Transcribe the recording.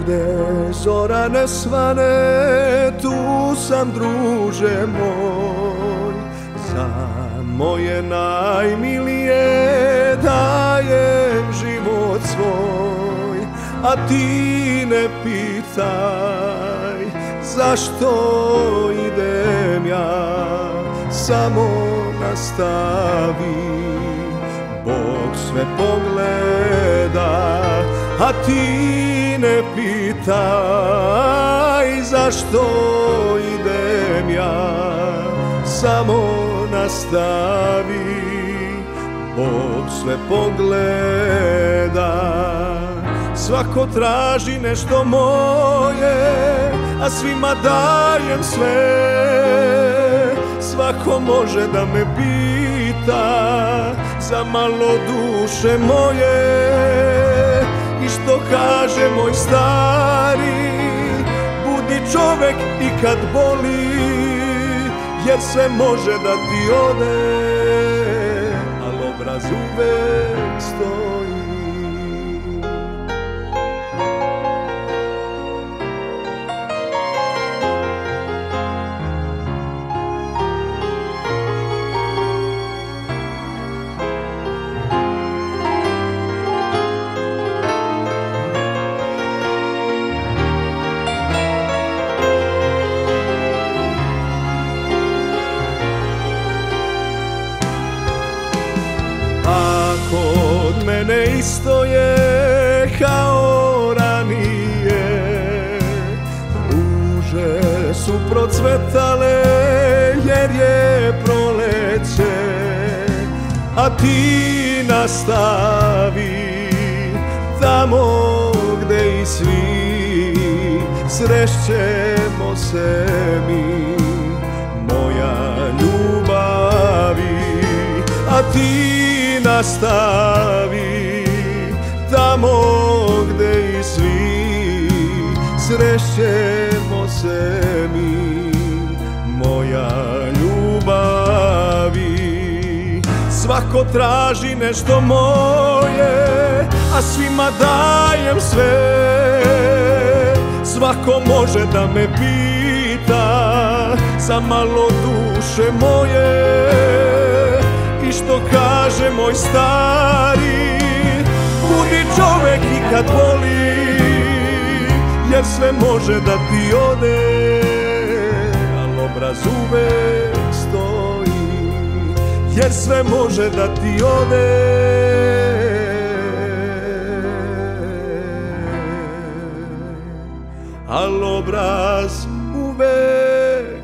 gde zora ne svane, tu sam druže moj. Za moje najmilije dajem život svoj, a ti ne pitaj zašto idem ja, samo nastavi. Bog sve pogleda, a ti ne pitaj zašto idem ja, samo nastavi, Bog sve pogleda. Svako traži nešto moje, a svima dajem sve. Svako može da me pita za malo duše moje i što kaže moj stari. Budi čovek i kad boli jer sve može da ti ode al obraz uvek isto je kao ranije. Ruže su procvetale jer je proleće A ti nastavi tamo gde i svi. Srešćemo se mi moja ljubavi a ti nastavi tamo gde i svi srećemo se mi. Moja ljubavi svako traži nešto moje a svima dajem sve. Svako može da me pita za malo duše moje. I što kaže moj stari čovek i kad voli Jer sve može da ti ode Al obraz uvek stoji Jer sve može da ti ode. Al obraz uvek